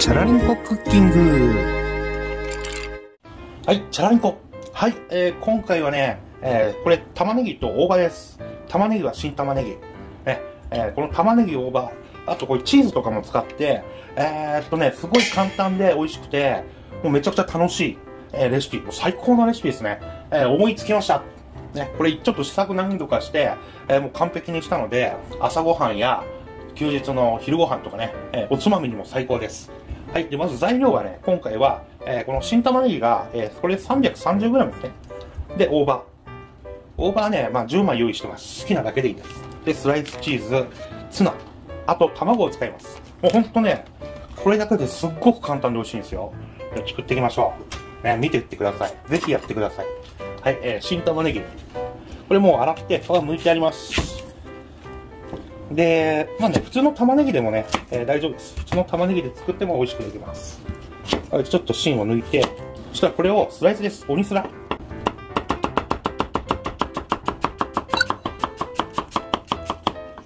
チャラリンコクッキングはい、チャラリンコ。はい、えー、今回はね、えー、これ玉ねぎと大葉です。玉ねぎは新玉ねぎ。ね、えー、この玉ねぎ大葉、あとこれチーズとかも使って、えー、っとね、すごい簡単で美味しくて、もうめちゃくちゃ楽しい、えー、レシピ。もう最高のレシピですね。えー、思いつきました。ね、これちょっと試作何度かして、えー、もう完璧にしたので、朝ごはんや休日の昼ご飯とかね、えー、おつまみにも最高です。はい。で、まず材料はね、今回は、えーこの新玉ねぎが、えーこれ 330g ですね。で、大葉。大葉はね、まあ10枚用意してます。好きなだけでいいです。で、スライスチーズ、ツナ、あと卵を使います。もうほんとね、これだけですっごく簡単で美味しいんですよ。じゃ作っていきましょう。ね、見ていってください。ぜひやってください。はい、えー新玉ねぎ。これもう洗って皮剥いてあります。で、まあね、普通の玉ねぎでもね、えー大丈夫です。普通の玉ねぎで作っても美味しくできます。はい、ちょっと芯を抜いて、そしたらこれをスライスです。鬼スラ。ま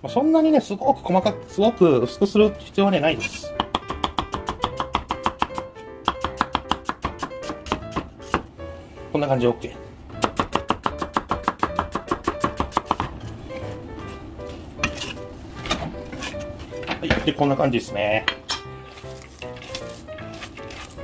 あそんなにね、すごく細かく、すごく薄くする必要はね、ないです。こんな感じで OK。で、こんな感じですね。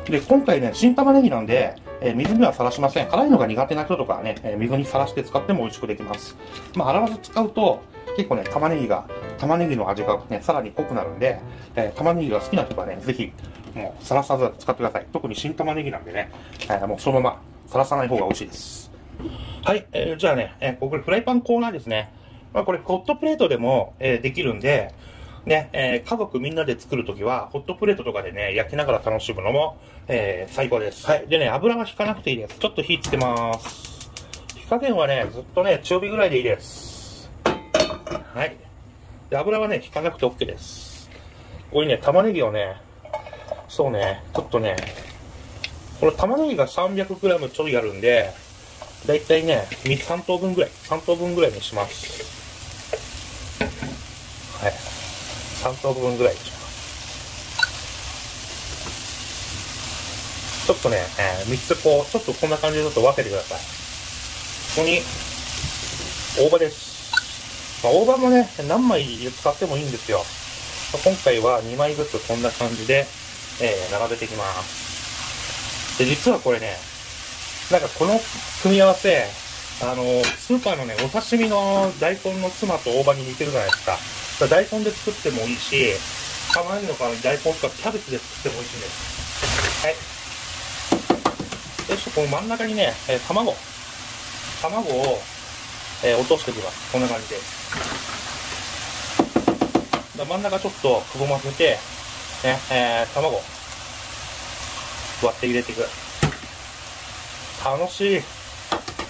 で、今回ね、新玉ねぎなんで、えー水にはさらしません。辛いのが苦手な人とかはね、えー水にさらして使っても美味しくできます。まあ、洗わず使うと、結構ね、玉ねぎが、玉ねぎの味がね、さらに濃くなるんで、えー玉ねぎが好きな人はね、ぜひ、もう、さらさず使ってください。特に新玉ねぎなんでね、えーもうそのまま、さらさない方が美味しいです。はい、えーじゃあね、えーこれフライパンコーナーですね。まあ、これホットプレートでも、えーできるんで、ね、えー家族みんなで作るときは、ホットプレートとかでね、焼きながら楽しむのも、えー最高です。はい。でね、油は引かなくていいです。ちょっと火つけます。火加減はね、ずっとね、中火ぐらいでいいです。はい。で、油はね、引かなくて OK です。ここにね、玉ねぎをね、そうね、ちょっとね、この玉ねぎが 300g ちょいあるんで、だいたいね、3、3等分ぐらい、3等分ぐらいにします。はい。3等分ぐらいにします。ちょっとね、えー、3つこう、ちょっとこんな感じでちょっと分けてください。ここに、大葉です。まあ、大葉もね、何枚使ってもいいんですよ。ま今回は2枚ずつこんな感じで、えー並べていきます。で、実はこれね、なんかこの組み合わせ、あの、スーパーのね、お刺身の大根のツマと大葉に似てるじゃないですか。か大根で作ってもいいし、玉ねぎの代わりに大根とかキャベツで作っても美味しいんです。はい。そしてこの真ん中にね、えー卵。卵を、えー落としていきます。こんな感じで。真ん中ちょっとくぼませて、ね、えー卵。割って入れていく。楽しい。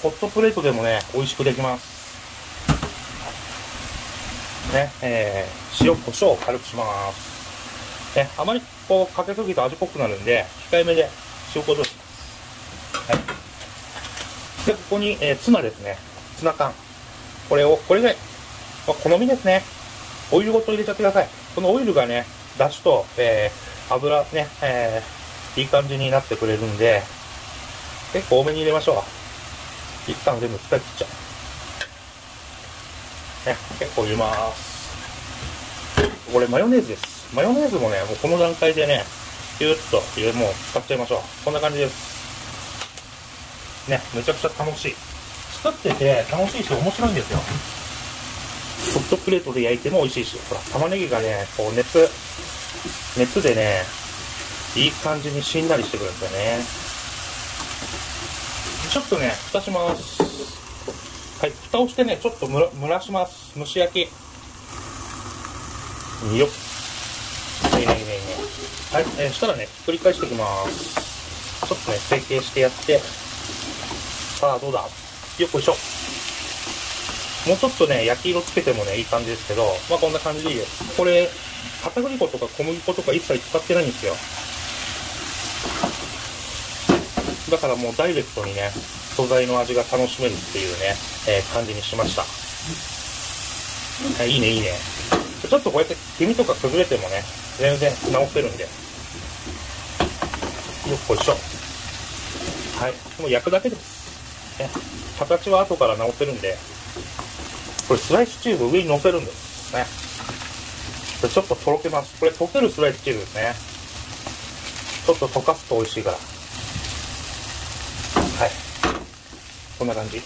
ホットプレートでもね、美味しくできます。ね、えー、塩、胡椒を軽くします。ね、あまりこうかけすぎると味濃くなるんで、控えめで塩胡椒します。はい。で、ここに、えーツナですね。ツナ缶。これを、これで、まあ、好みですね。オイルごと入れちゃってください。このオイルがね、だしと、えー、油ね、えー、いい感じになってくれるんで、結構多めに入れましょう。一旦全部使い切っちゃう。ね、結構入れます。これマヨネーズです。マヨネーズもね、もうこの段階でね、ぎゅーっと入れ、もう使っちゃいましょう。こんな感じです。ね、めちゃくちゃ楽しい。作ってて楽しいし面白いんですよ。ホットプレートで焼いても美味しいし、ほら、玉ねぎがね、こう熱、熱でね、いい感じにしんなりしてくるんですよね。ちょっとね、蓋します。はい、蓋をしてね、ちょっと蒸らします。蒸し焼き。よっ。いいね、いいね、いいね。はい、えーしたらね、ひっくり返していきます。ちょっとね、成形してやって。さあ、どうだ？よっこいしょ。もうちょっとね、焼き色つけてもね、いい感じですけど、まあこんな感じでいいです。これ、片栗粉とか小麦粉とか一切使ってないんですよ。だからもうダイレクトにね、素材の味が楽しめるっていうね、えー感じにしました。はいいいね、いいね。ちょっとこうやって黄身とか崩れてもね、全然直せるんで。よっこいしょ。はい。もう焼くだけです。ね。形は後から直せるんで、これスライスチーズ上に乗せるんですね。ちょっととろけます。これ溶けるスライスチーズですね。ちょっと溶かすと美味しいから。はい。こんな感じ。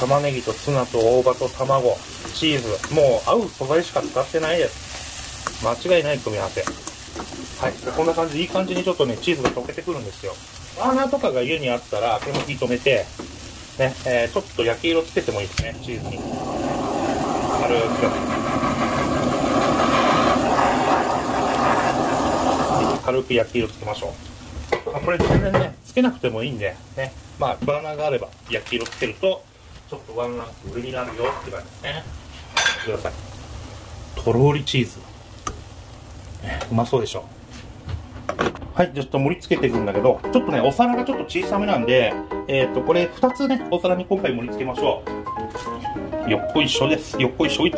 玉ねぎとツナと大葉と卵、チーズ。もう合う素材しか使ってないです。間違いない組み合わせ。はい。こんな感じでいい感じにちょっとね、チーズが溶けてくるんですよ。バーナーとかが家にあったら、これも火止めて、ね、えー、ちょっと焼き色つけてもいいですね、チーズに。軽く。軽く焼き色つけましょう。あ、これ全然ね、つけなくてもいいんで、ね、まあ、バーナーがあれば焼き色つけると、ちょっとワンランク上になるよって感じですね。ください。とろりチーズ。ね、うまそうでしょ。はい、じゃちょっと盛り付けていくんだけど、ちょっとね、お皿がちょっと小さめなんで、えっ、ー、と、これ2つね、お皿に今回盛り付けましょう。よっこいしょです。よっこいしょ1。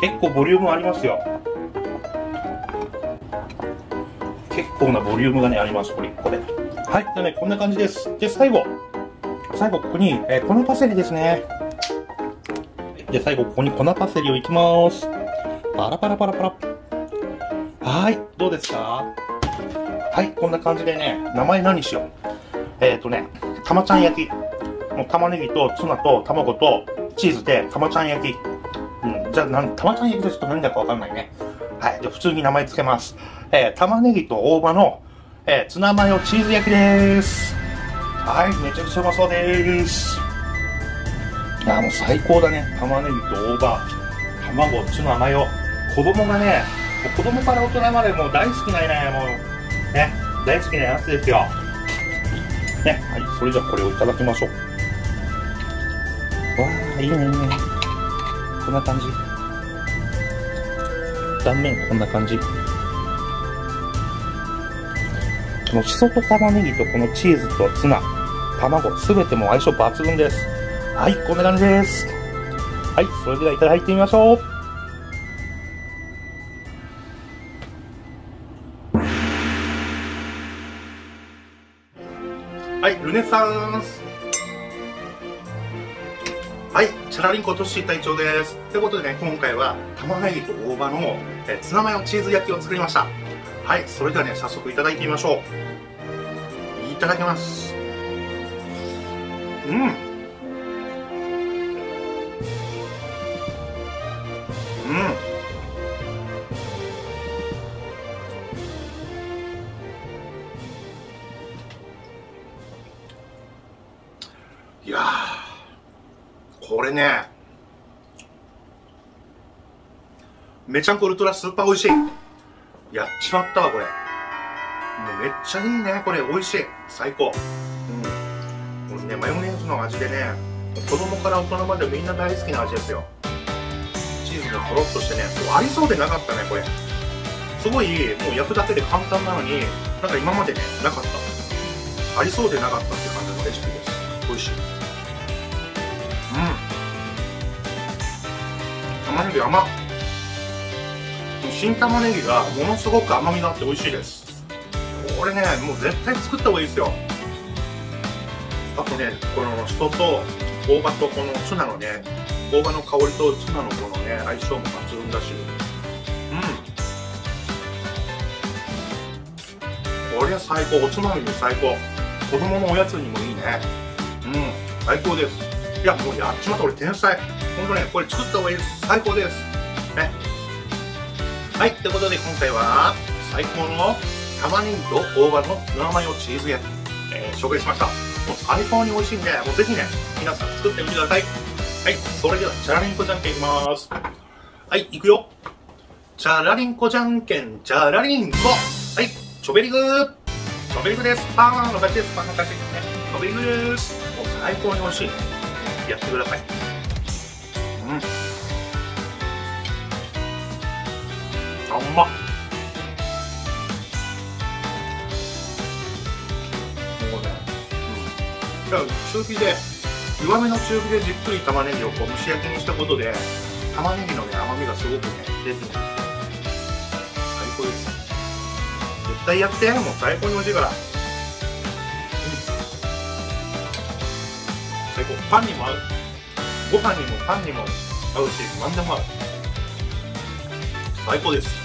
結構ボリュームありますよ。結構なボリュームがね、あります、これ1個で。はい、じゃね、こんな感じです。で、最後。最後、ここに、えー、粉パセリですね。で、最後、ここに粉パセリをいきます。パラパラパラパラ。はい、どうですか？はい、こんな感じでね、名前何しよう？えっ、ー、とね、たまちゃん焼き。もう玉ねぎとツナと卵とチーズでたまちゃん焼き。うん、じゃあ、なん、たまちゃん焼きでちょっと何だかわかんないね。はい、じゃあ普通に名前つけます。えー、玉ねぎと大葉の、えー、ツナマヨチーズ焼きです。はい、めちゃくちゃうまそうです。いや、もう最高だね。玉ねぎと大葉、卵、ツナマヨ。子供がね、子供から大人までもう大好きなね、もう、ね、大好きなやつですよ。ね、はい、それじゃあこれをいただきましょう。わー、いいね、いいね。こんな感じ。断面こんな感じ。このしそと玉ねぎとこのチーズとツナ、卵、すべても相性抜群です。はい、こんな感じです。はい、それではいただいてみましょう。はい、ルネサンス。はい、チャラリンコトッシー隊長です。ということでね、今回は玉ねぎと大葉のえツナマヨチーズ焼きを作りました。はい、それではね、早速いただいてみましょう。いただきます。うん。うん。いやこれね、めちゃんこウルトラスーパー美味しい。やっちまったわ、これ。もうめっちゃいいね、これ。美味しい。最高。うん。これね、マヨネーズの味でね、子供から大人までみんな大好きな味ですよ。チーズがとろっとしてね、ありそうでなかったね、これ。すごい、もう焼くだけで簡単なのに、なんか今までね、なかった。ありそうでなかったって感じのレシピです。美味しいうん。玉ねぎ甘っ新玉ねぎがものすごく甘みがあって美味しいです。これねもう絶対作った方がいいですよ。あとねこの人と大葉とこのツナのね大葉の香りとツナのこのね相性も抜群だし。うん。これは最高。おつまみに最高。子供のおやつにもいいね。うん。最高です。いやもうやっちまった。俺天才。本当ねこれ作った方がいい。です最高です。はいということで今回は最高の玉ねぎと大葉のツナマヨチーズ焼き、えー、紹介しました。もう最高に美味しいんでもうぜひね皆さん作ってみてください。はいそれではチャラリンコじゃんけんいきます。はいいくよ。チャラリンコじゃんけんチャラリンコ。はいチョベリグ。ーチョベリグです。パーの勝ちです。パーの勝ちですね。チョベリグです。もう最高に美味しい。やってください。うん。あんまもうねうんじゃあ中火で弱めの中火でじっくり玉ねぎをこう蒸し焼きにしたことで玉ねぎのね甘みがすごくね出てる高です。絶対やって、もう最高に美味しいから。うん。最高。パンにも合う。ご飯にもパンにも合うし、何でも合う。最高です。